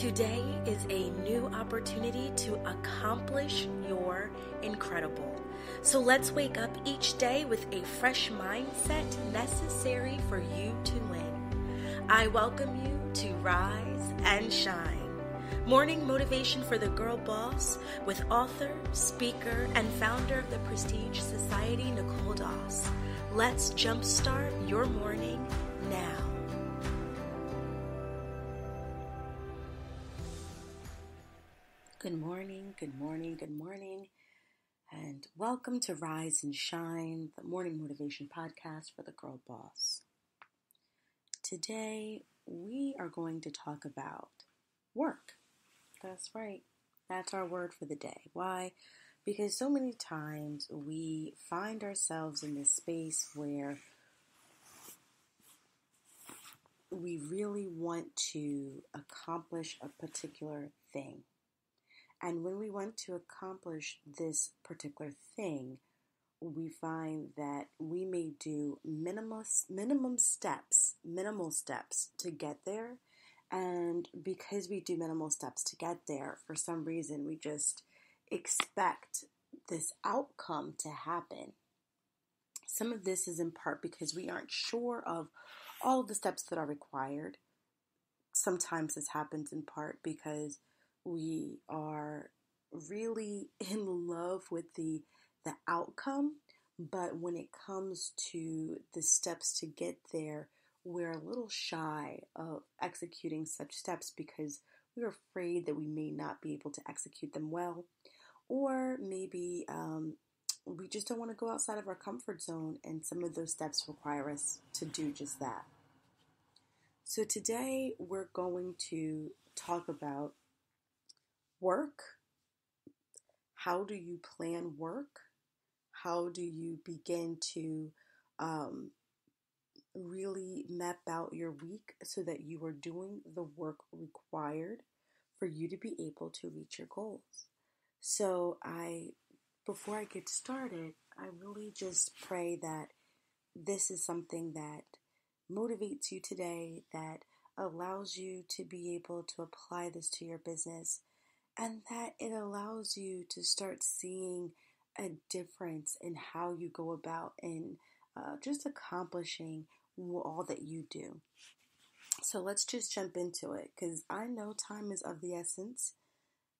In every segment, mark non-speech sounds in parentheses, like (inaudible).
Today is a new opportunity to accomplish your incredible. So let's wake up each day with a fresh mindset necessary for you to win. I welcome you to Rise and Shine. Morning motivation for the girl boss with author, speaker, and founder of the Prestige Society, Nicole Doss. Let's jumpstart your morning Good morning, good morning, good morning, and welcome to Rise and Shine, the morning motivation podcast for the girl boss. Today, we are going to talk about work. That's right, that's our word for the day. Why? Because so many times we find ourselves in this space where we really want to accomplish a particular thing and when we want to accomplish this particular thing, we find that we may do minimum minimum steps, minimal steps to get there. And because we do minimal steps to get there, for some reason we just expect this outcome to happen. Some of this is in part because we aren't sure of all of the steps that are required. Sometimes this happens in part because we are really (laughs) in love with the the outcome but when it comes to the steps to get there we're a little shy of executing such steps because we're afraid that we may not be able to execute them well. Or maybe um, we just don't want to go outside of our comfort zone and some of those steps require us to do just that. So today we're going to talk about work? How do you plan work? How do you begin to um, really map out your week so that you are doing the work required for you to be able to reach your goals? So, I, before I get started, I really just pray that this is something that motivates you today, that allows you to be able to apply this to your business and that it allows you to start seeing a difference in how you go about in uh, just accomplishing all that you do. So let's just jump into it because I know time is of the essence.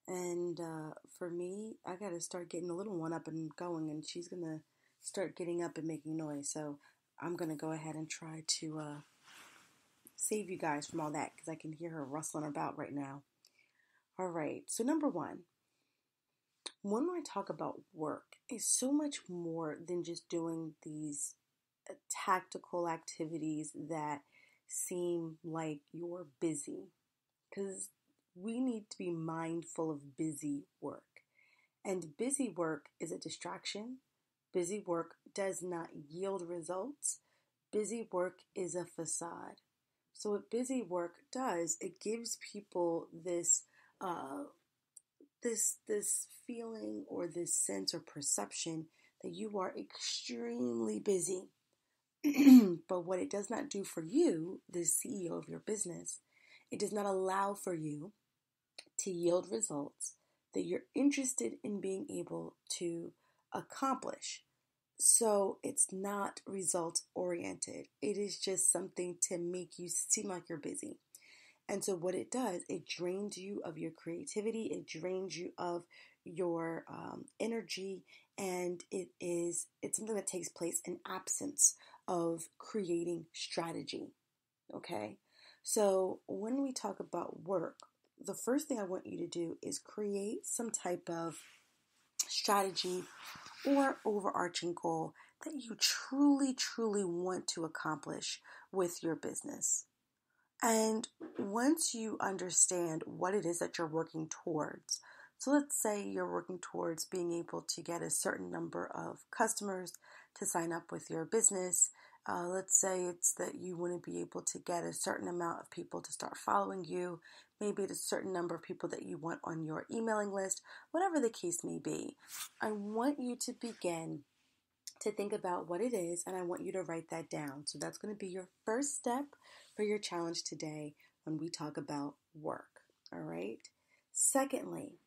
And uh, for me, I got to start getting the little one up and going, and she's going to start getting up and making noise. So I'm going to go ahead and try to uh, save you guys from all that because I can hear her rustling about right now. All right, so number one, when I talk about work, is so much more than just doing these uh, tactical activities that seem like you're busy. Because we need to be mindful of busy work. And busy work is a distraction. Busy work does not yield results. Busy work is a facade. So, what busy work does, it gives people this uh, this this feeling or this sense or perception that you are extremely busy. (clears throat) but what it does not do for you, the CEO of your business, it does not allow for you to yield results that you're interested in being able to accomplish. So it's not results oriented. It is just something to make you seem like you're busy. And so, what it does, it drains you of your creativity, it drains you of your um, energy, and it is it's something that takes place in absence of creating strategy. Okay, so when we talk about work, the first thing I want you to do is create some type of strategy or overarching goal that you truly, truly want to accomplish with your business. And once you understand what it is that you're working towards, so let's say you're working towards being able to get a certain number of customers to sign up with your business. Uh, let's say it's that you want to be able to get a certain amount of people to start following you. Maybe it's a certain number of people that you want on your emailing list, whatever the case may be. I want you to begin to think about what it is, and I want you to write that down. So that's going to be your first step for your challenge today when we talk about work. All right. Secondly,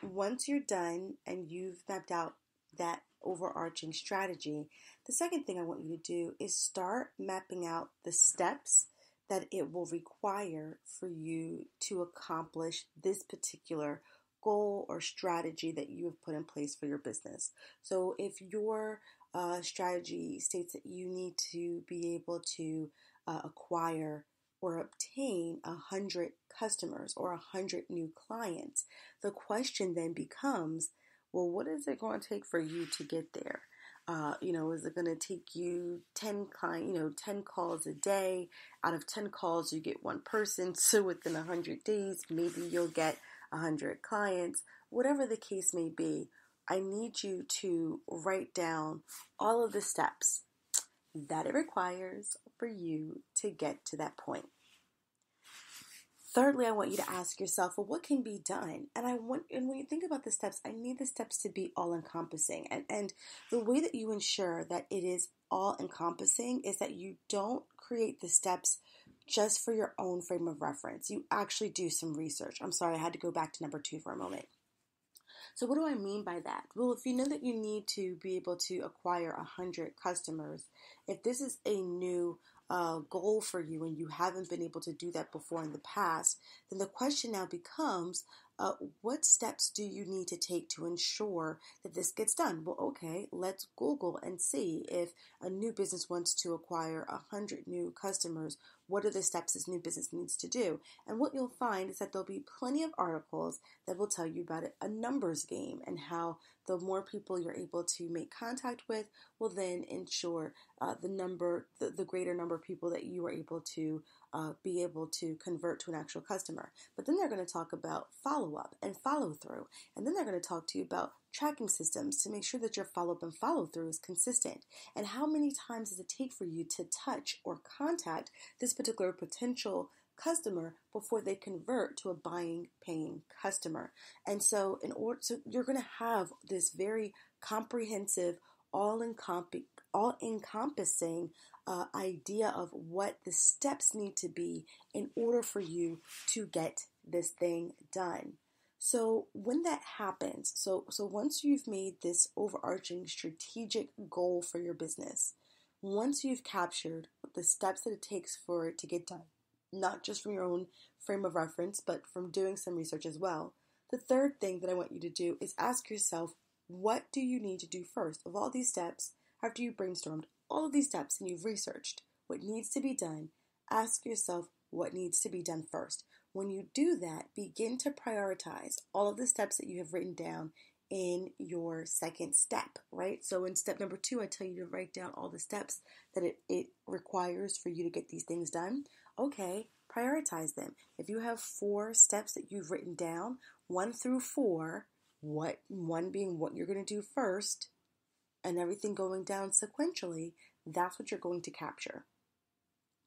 once you're done and you've mapped out that overarching strategy, the second thing I want you to do is start mapping out the steps that it will require for you to accomplish this particular goal or strategy that you have put in place for your business. So if your uh, strategy states that you need to be able to uh, acquire or obtain a hundred customers or a hundred new clients, the question then becomes, well, what is it going to take for you to get there? Uh, you know, is it going to take you 10 client, you know, 10 calls a day? Out of 10 calls, you get one person. (laughs) So within a 100 days, maybe you'll get a 100 clients. Whatever the case may be, I need you to write down all of the steps that it requires for you to get to that point. Thirdly, I want you to ask yourself, well, what can be done? And I want, and when you think about the steps, I need the steps to be all encompassing. And, and the way that you ensure that it is all encompassing is that you don't create the steps just for your own frame of reference. You actually do some research. I'm sorry, I had to go back to number two for a moment. So, what do I mean by that? Well, if you know that you need to be able to acquire 100 customers, if this is a new uh, goal for you and you haven't been able to do that before in the past, then the question now becomes uh, what steps do you need to take to ensure that this gets done? Well, okay, let's Google and see if a new business wants to acquire a hundred new customers. What are the steps this new business needs to do? And what you'll find is that there'll be plenty of articles that will tell you about it, a numbers game and how the more people you're able to make contact with will then ensure uh, the number, the, the greater number of people that you are able to uh, be able to convert to an actual customer. But then they're going to talk about follow up and follow through. And then they're going to talk to you about tracking systems to make sure that your follow up and follow through is consistent. And how many times does it take for you to touch or contact this particular potential customer before they convert to a buying paying customer. And so in order so you're going to have this very comprehensive all all encompassing uh, idea of what the steps need to be in order for you to get this thing done. So when that happens, so so once you've made this overarching strategic goal for your business, once you've captured the steps that it takes for it to get done, not just from your own frame of reference, but from doing some research as well. The third thing that I want you to do is ask yourself, what do you need to do first? Of all these steps, after you've brainstormed all of these steps and you've researched what needs to be done, ask yourself what needs to be done first. When you do that, begin to prioritize all of the steps that you have written down in your second step, right? So in step number two, I tell you to write down all the steps that it, it requires for you to get these things done. Okay, prioritize them. If you have four steps that you've written down, one through four, what one being what you're going to do first, and everything going down sequentially, that's what you're going to capture.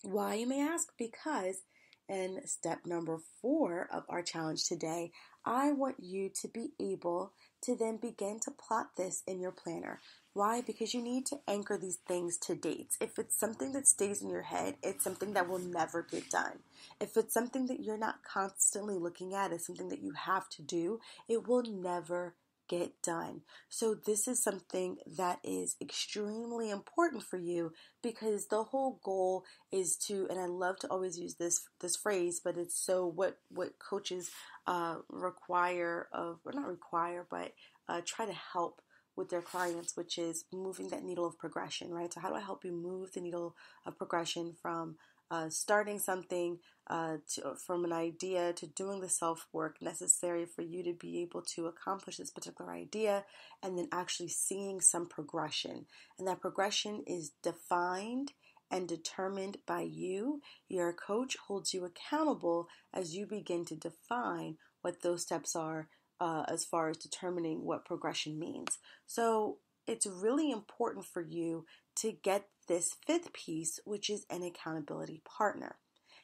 Why, you may ask? Because in step number four of our challenge today, I want you to be able to then begin to plot this in your planner. Why? Because you need to anchor these things to dates. If it's something that stays in your head, it's something that will never get done. If it's something that you're not constantly looking at as something that you have to do, it will never get done. So this is something that is extremely important for you because the whole goal is to and I love to always use this this phrase, but it's so what what coaches uh, require of or not require, but uh, try to help with their clients, which is moving that needle of progression, right? So, how do I help you move the needle of progression from uh, starting something uh, to, from an idea to doing the self work necessary for you to be able to accomplish this particular idea, and then actually seeing some progression. And that progression is defined and determined by you. Your coach holds you accountable as you begin to define what those steps are uh, as far as determining what progression means. So it's really important for you to get this fifth piece, which is an accountability partner.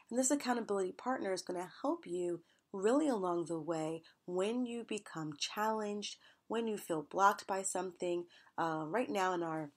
And this accountability partner is going to help you really along the way when you become challenged, when you feel blocked by something. Uh, right now in our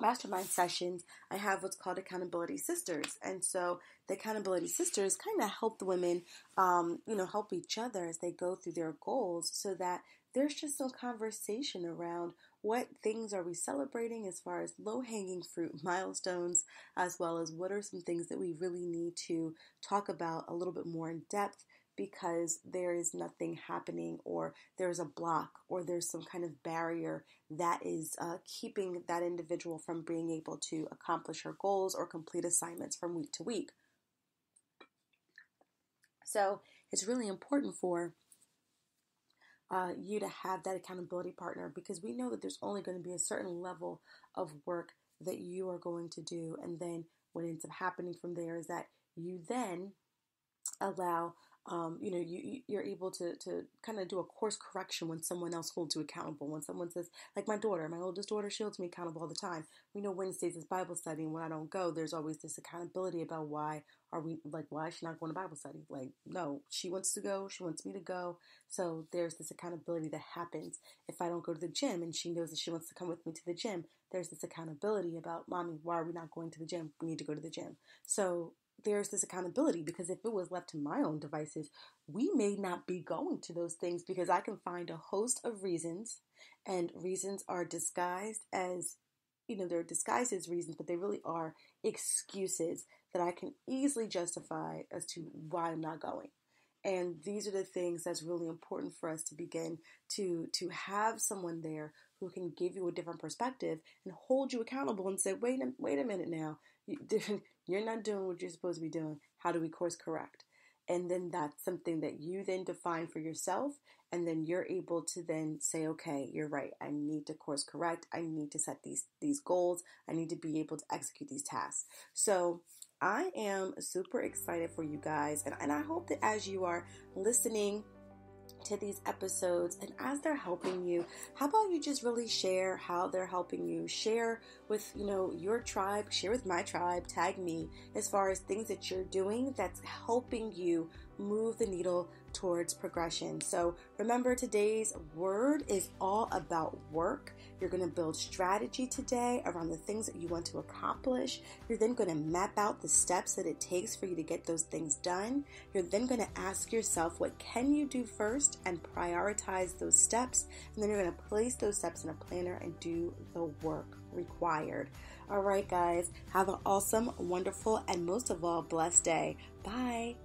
mastermind sessions, I have what's called accountability sisters, and so the accountability sisters kind of help the women, um, you know, help each other as they go through their goals, so that there's just no conversation around what things are we celebrating as far as low hanging fruit (laughs) milestones, as well as what are some things that we really need to talk about a little bit more in depth because there is nothing happening or there's a block or there's some kind of barrier that is uh, keeping that individual from being able to accomplish her goals or complete assignments from week to week. So it's really important for uh, you to have that accountability partner because we know that there's only going to be a certain level of work that you are going to do. And then what ends up happening from there is that you then allow um, you know, you, you're able to, to kind of do a course correction when someone else holds you accountable. When someone says, like my daughter, my oldest daughter, she holds me accountable all the time. We know Wednesdays is Bible study, and when I don't go, there's always this accountability about why are we, like, why is she not going to Bible study? Like, no, she wants to go, she wants me to go. So there's this accountability that happens. If I don't go to the gym and she knows that she wants to come with me to the gym, there's this accountability about, mommy, why are we not going to the gym? We need to go to the gym. So there's this accountability because if it was left to my own devices, we may not be going to those things because I can find a host of reasons, and reasons are disguised as you know, they're disguised as reasons, but they really are excuses that I can easily justify as to why I'm not going. And these are the things that's really important for us to begin to to have someone there who can give you a different perspective and hold you accountable and say, wait a, wait a minute now, (laughs) you're not doing what you're supposed to be doing. How do we course correct? And then that's something that you then define for yourself. And then you're able to then say, okay, you're right. I need to course correct. I need to set these, these goals. I need to be able to execute these tasks. So I am super excited for you guys. And, and I hope that as you are listening, to these episodes and as they're helping you how about you just really share how they're helping you? Share with you know your tribe share with my tribe tag me as far as things that you're doing that's helping you move the needle towards progression. So remember, today's word is all about work. You're going to build strategy today around the things that you want to accomplish. You're then going to map out the steps that it takes for you to get those things done. You're then going to ask yourself, what can you do first and prioritize those steps. And then you're going to place those steps in a planner and do the work required. All right, guys, have an awesome, wonderful, and most of all, blessed day. Bye.